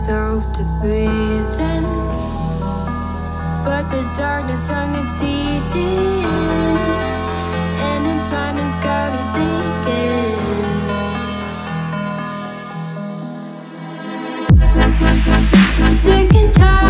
myself to breathe in. But the darkness hung its teeth in And its mind has got me thinking. Sick and tired.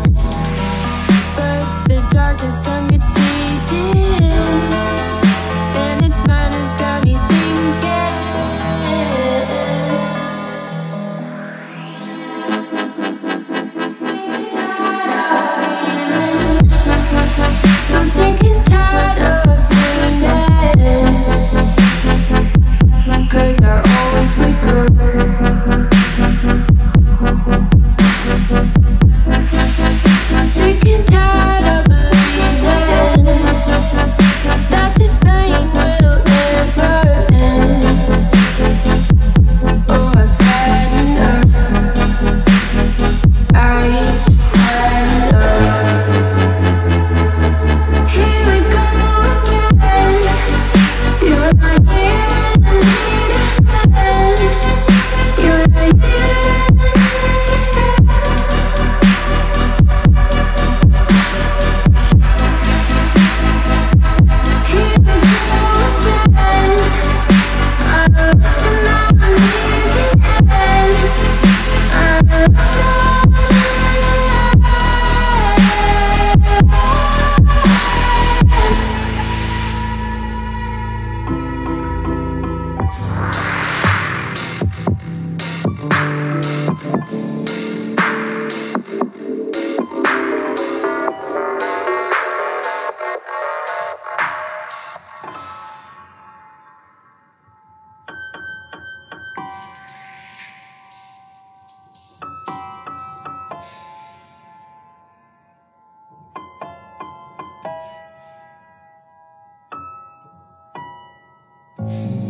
嗯。